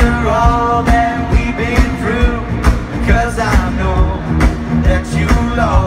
After all that we've been through. Cause I know that you love